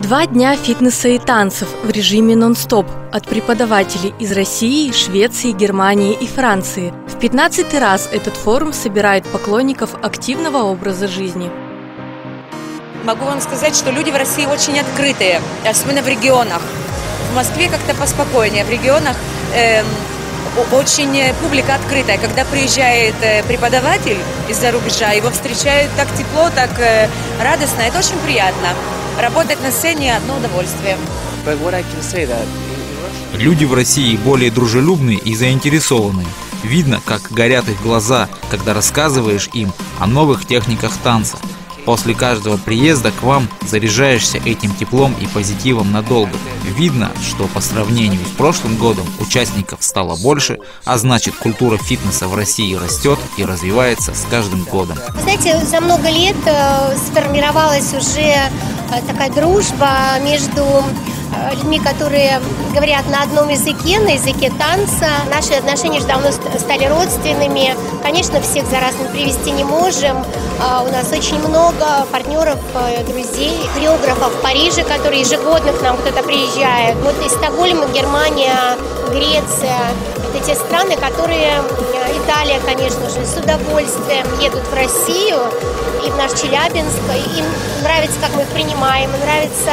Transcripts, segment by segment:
Два дня фитнеса и танцев в режиме нон-стоп от преподавателей из России, Швеции, Германии и Франции. В 15 раз этот форум собирает поклонников активного образа жизни. Могу вам сказать, что люди в России очень открытые, особенно в регионах. В Москве как-то поспокойнее, в регионах э, очень публика открытая. Когда приезжает э, преподаватель из-за рубежа, его встречают так тепло, так э, радостно. Это очень приятно. Работать на сцене – одно удовольствие. Люди в России более дружелюбные и заинтересованные. Видно, как горят их глаза, когда рассказываешь им о новых техниках танца. После каждого приезда к вам заряжаешься этим теплом и позитивом надолго. Видно, что по сравнению с прошлым годом участников стало больше, а значит культура фитнеса в России растет и развивается с каждым годом. Вы знаете, за много лет э, сформировалась уже такая дружба между людьми, которые говорят на одном языке, на языке танца. Наши отношения уже давно стали родственными. Конечно, всех за раз мы привести не можем. А, у нас очень много партнеров, э, друзей, хореографов в Париже, которые ежегодно к нам кто-то приезжает. Вот из Стокгольма, Германия, Греция. Это те страны, которые, э, Италия, конечно же, с удовольствием едут в Россию и в наш Челябинск. Им нравится, как мы их принимаем, им нравится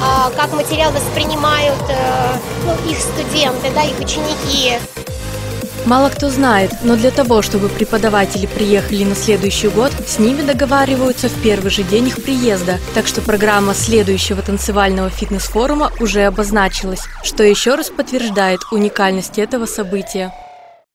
а, как материал воспринимают э, ну, их студенты, да, их ученики. Мало кто знает, но для того, чтобы преподаватели приехали на следующий год, с ними договариваются в первый же день их приезда, так что программа следующего танцевального фитнес-форума уже обозначилась, что еще раз подтверждает уникальность этого события.